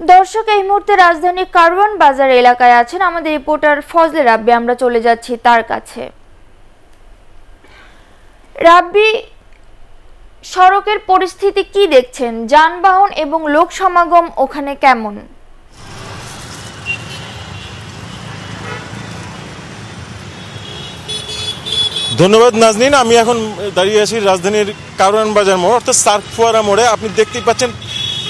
দর্শক, এই মুহূর্তে রাজধানীর কারওয়ান বাজার এলাকায় আছেন আমাদের রিপোর্টার ফজলে রাব্বি। আমরা চলে যাচ্ছি তার কাছে। রাব্বি, সড়কের পরিস্থিতি কি দেখছেন? যানবাহন এবং লোক সমাগম ওখানে কেমন? ধন্যবাদ নাজনীন। আমি এখন দাঁড়িয়ে আছি রাজধানীর কারওয়ান বাজার মোড়, অর্থাৎ সার্ক ফোয়ারা মোড়ে। আপনি দেখতেই পাচ্ছেন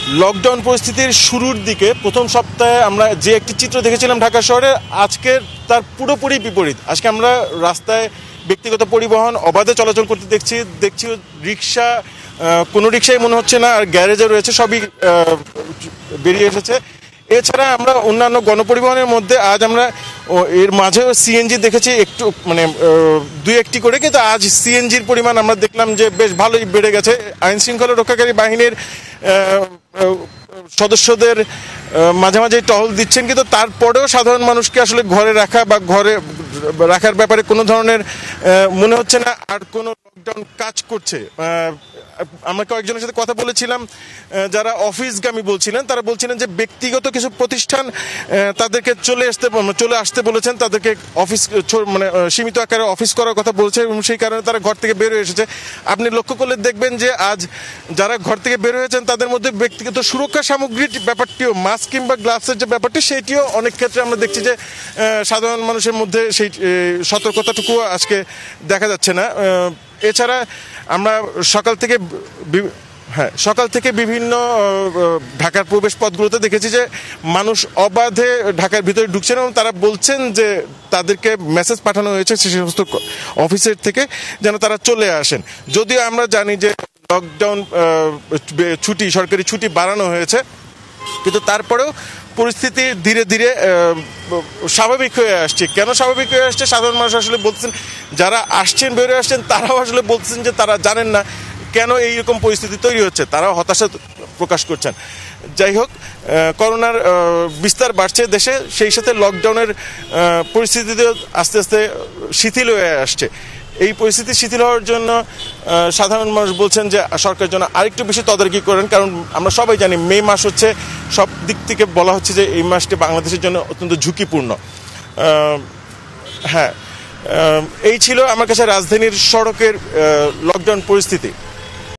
লকডাউন পরিস্থিতির শুরুর দিকে প্রথম সপ্তাহে আমরা যে একটি চিত্র দেখেছিলাম ঢাকা শহরে, আজকের তার পুরোপুরি বিপরীত। আজকে আমরা রাস্তায় ব্যক্তিগত পরিবহন, অবাধে চলাচল করতে দেখছি দেখছি রিক্সা কোনো রিক্সাই মনে হচ্ছে না, আর গ্যারেজে রয়েছে, সবই বেরিয়ে এসেছে। এছাড়া আমরা অন্যান্য গণপরিবহনের মধ্যে আজ আমরা ও, এর মাঝেও সিএনজি দেখেছি একটু মানে দুই একটি করে কিন্তু আজ সিএনজির পরিমাণ আমরা দেখলাম যে বেশ ভালোই বেড়ে গেছে। আইন শৃঙ্খলা রক্ষাকারী বাহিনীর সদস্যদের মাঝে মাঝে টহল দিচ্ছেন কিন্তু তারপরেও সাধারণ মানুষকে আসলে ঘরে রাখা বা ঘরে রাখার ব্যাপারে কোনো ধরনের মনে হচ্ছে না আর কোনো লকডাউন কাজ করছে। আমরা কয়েকজনের সাথে কথা বলেছিলাম যারা অফিসগামী বলছিলেন, তারা বলছিলেন যে ব্যক্তিগত কিছু প্রতিষ্ঠান তাদেরকে চলে আসতে চলে আসতে বলেছেন, তাদেরকে অফিস মানে সীমিত আকারে অফিস করার কথা বলছে এবং সেই কারণে তারা ঘর থেকে বের হয়ে এসেছে। আপনি লক্ষ্য করলে দেখবেন যে আজ যারা ঘর থেকে বের হয়েছেন, তাদের মধ্যে ব্যক্তিগত সুরক্ষা সামগ্রীর ব্যাপারটিও, মাস্ক কিংবা গ্লাভসের যে ব্যাপারটি সেইটিও অনেক ক্ষেত্রে আমরা দেখছি যে সাধারণ মানুষের মধ্যে সেই সতর্কতাটুকুও আজকে দেখা যাচ্ছে না। এছাড়া আমরা সকাল থেকে হ্যাঁ সকাল থেকে বিভিন্ন ঢাকার প্রবেশ পথগুলোতে দেখেছি যে মানুষ অবাধে ঢাকার ভিতরে ঢুকছেন এবং তারা বলছেন যে তাদেরকে মেসেজ পাঠানো হয়েছে সে সমস্ত অফিসের থেকে যেন তারা চলে আসেন। যদিও আমরা জানি যে লকডাউন ছুটি, সরকারি ছুটি বাড়ানো হয়েছে, কিন্তু তারপরেও পরিস্থিতি ধীরে ধীরে স্বাভাবিক হয়ে আসছে। কেন স্বাভাবিক হয়ে আসছে? সাধারণ মানুষ আসলে বলছেন যারা আসছেন বেরোয় আসছেন, তারাও আসলে বলছেন যে তারা জানেন না কেন এইরকম পরিস্থিতি তৈরি হচ্ছে। তারাও হতাশা প্রকাশ করছেন। যাই হোক করোনার বিস্তার বাড়ছে দেশে, সেই সাথে লকডাউনের পরিস্থিতিতে আস্তে আস্তে শিথিল হয়ে আসছে। এই পরিস্থিতি শিথিল হওয়ার জন্য সাধারণ মানুষ বলছেন যে সরকার জন্য আরেকটু বেশি তদারকি করেন, কারণ আমরা সবাই জানি মে মাস হচ্ছে, সব দিক থেকে বলা হচ্ছে যে এই মাসটি বাংলাদেশের জন্য অত্যন্ত ঝুঁকিপূর্ণ। হ্যাঁ এই ছিল আমার কাছে রাজধানীর সড়কের লকডাউন পরিস্থিতি।